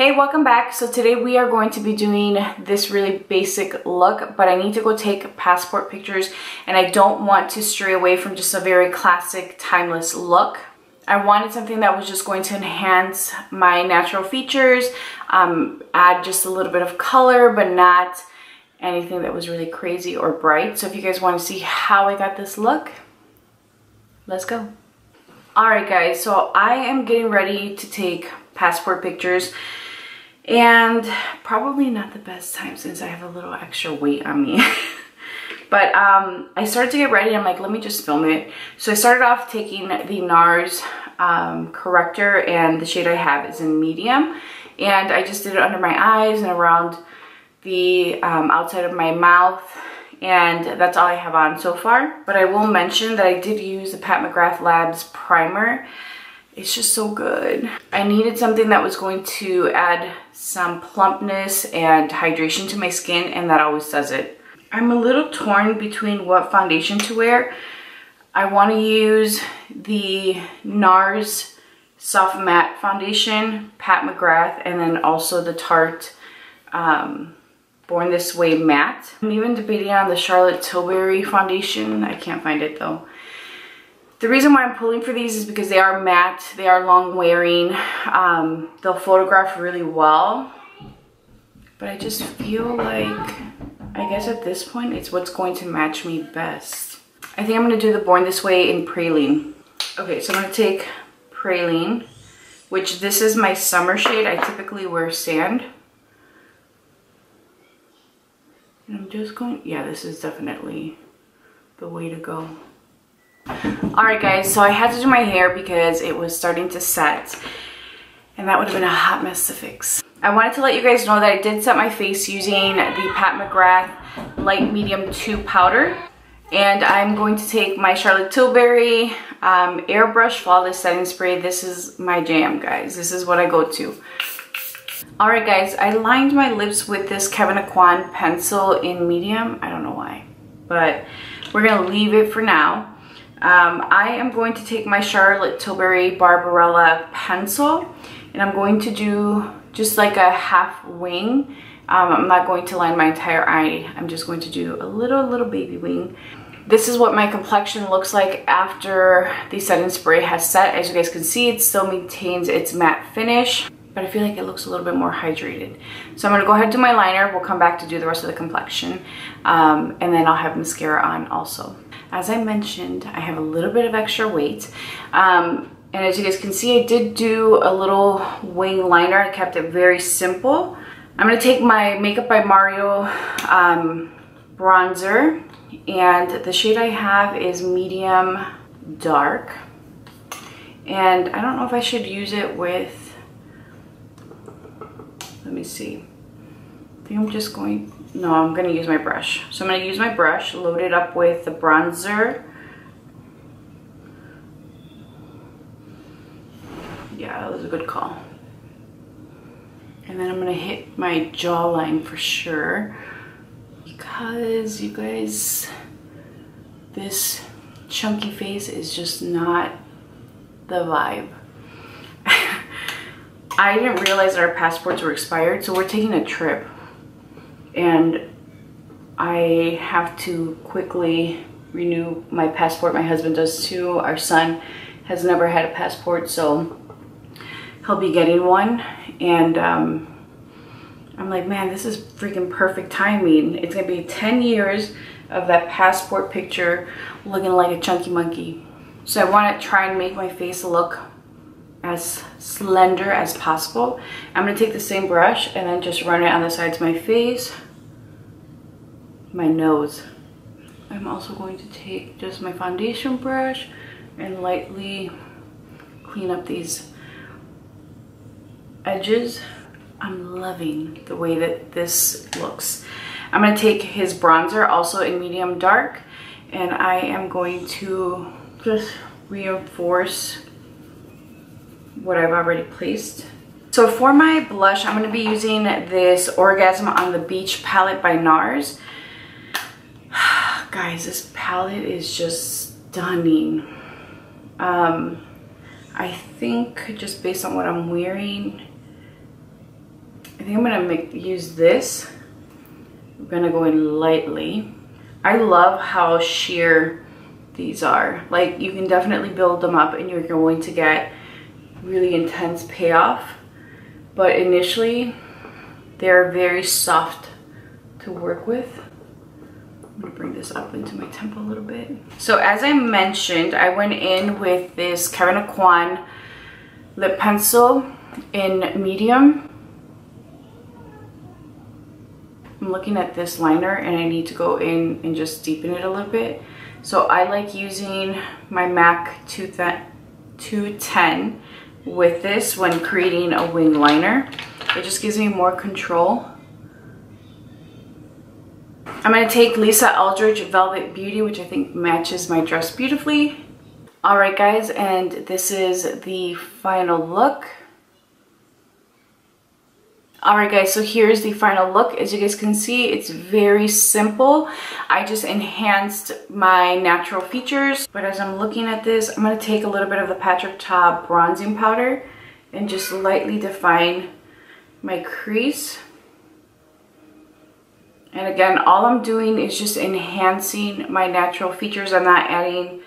Hey, welcome back. So today we are going to be doing this really basic look, but I need to go take passport pictures and I don't want to stray away from just a very classic, timeless look. I wanted something that was just going to enhance my natural features, um, add just a little bit of color, but not anything that was really crazy or bright. So if you guys want to see how I got this look, let's go. All right, guys, so I am getting ready to take passport pictures and probably not the best time since I have a little extra weight on me. but um, I started to get ready. I'm like, let me just film it. So I started off taking the NARS um, corrector and the shade I have is in medium. And I just did it under my eyes and around the um, outside of my mouth and that's all I have on so far. But I will mention that I did use the Pat McGrath Labs primer it's just so good. I needed something that was going to add some plumpness and hydration to my skin and that always does it. I'm a little torn between what foundation to wear. I want to use the NARS Soft Matte Foundation, Pat McGrath, and then also the Tarte um, Born This Way Matte. I'm even debating on the Charlotte Tilbury foundation. I can't find it though. The reason why I'm pulling for these is because they are matte, they are long wearing, um, they'll photograph really well. But I just feel like, I guess at this point, it's what's going to match me best. I think I'm gonna do the Born This Way in Praline. Okay, so I'm gonna take Praline, which this is my summer shade. I typically wear sand. And I'm just going, yeah, this is definitely the way to go. Alright guys, so I had to do my hair because it was starting to set and that would have been a hot mess to fix. I wanted to let you guys know that I did set my face using the Pat McGrath Light Medium 2 powder and I'm going to take my Charlotte Tilbury um, Airbrush Flawless Setting Spray. This is my jam, guys. This is what I go to. Alright guys, I lined my lips with this Kevyn Aucoin pencil in medium. I don't know why, but we're gonna leave it for now. Um, I am going to take my Charlotte Tilbury Barbarella pencil and I'm going to do just like a half wing. Um, I'm not going to line my entire eye. I'm just going to do a little, little baby wing. This is what my complexion looks like after the setting spray has set. As you guys can see, it still maintains its matte finish, but I feel like it looks a little bit more hydrated. So I'm gonna go ahead and do my liner. We'll come back to do the rest of the complexion. Um, and then I'll have mascara on also. As I mentioned, I have a little bit of extra weight. Um, and as you guys can see, I did do a little wing liner. I kept it very simple. I'm gonna take my Makeup by Mario um, bronzer and the shade I have is medium dark. And I don't know if I should use it with, let me see. I think I'm just going no, I'm gonna use my brush. So I'm gonna use my brush, load it up with the bronzer. Yeah, that was a good call. And then I'm gonna hit my jawline for sure because you guys, this chunky face is just not the vibe. I didn't realize that our passports were expired, so we're taking a trip and I have to quickly renew my passport. My husband does too. Our son has never had a passport, so he'll be getting one. And um, I'm like, man, this is freaking perfect timing. It's gonna be 10 years of that passport picture looking like a chunky monkey. So I wanna try and make my face look as slender as possible. I'm gonna take the same brush and then just run it on the sides of my face, my nose. I'm also going to take just my foundation brush and lightly clean up these edges. I'm loving the way that this looks. I'm gonna take his bronzer also in medium dark and I am going to just reinforce what I've already placed. So for my blush, I'm going to be using this Orgasm on the Beach palette by NARS. Guys, this palette is just stunning. Um, I think just based on what I'm wearing, I think I'm gonna make, use this. I'm gonna go in lightly. I love how sheer these are. Like you can definitely build them up and you're going to get really intense payoff. But initially, they're very soft to work with. I'm gonna bring this up into my temple a little bit. So as I mentioned, I went in with this Kevyn Aucoin lip pencil in medium. I'm looking at this liner and I need to go in and just deepen it a little bit. So I like using my MAC 210 with this when creating a wing liner. It just gives me more control. I'm going to take Lisa Eldridge Velvet Beauty, which I think matches my dress beautifully. Alright guys, and this is the final look. Alright guys, so here's the final look. As you guys can see, it's very simple. I just enhanced my natural features. But as I'm looking at this, I'm going to take a little bit of the Patrick Ta bronzing powder and just lightly define my crease. And again, all I'm doing is just enhancing my natural features. I'm not adding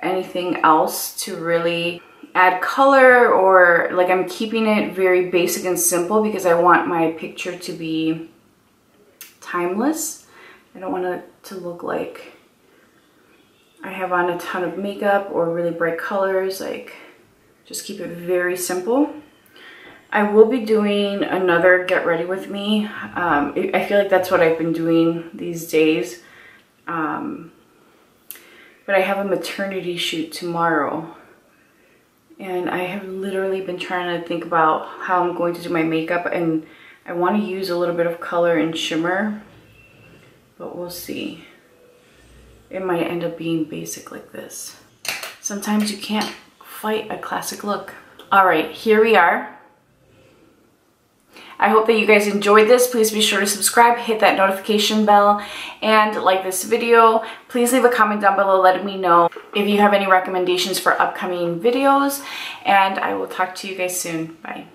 anything else to really add color or like I'm keeping it very basic and simple because I want my picture to be timeless. I don't want it to look like I have on a ton of makeup or really bright colors. Like just keep it very simple. I will be doing another get ready with me. Um, I feel like that's what I've been doing these days. Um, but I have a maternity shoot tomorrow and I have literally been trying to think about how I'm going to do my makeup and I want to use a little bit of color and shimmer but we'll see. It might end up being basic like this. Sometimes you can't fight a classic look. All right here we are I hope that you guys enjoyed this. Please be sure to subscribe, hit that notification bell, and like this video. Please leave a comment down below letting me know if you have any recommendations for upcoming videos, and I will talk to you guys soon. Bye.